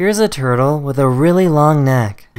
Here's a turtle with a really long neck.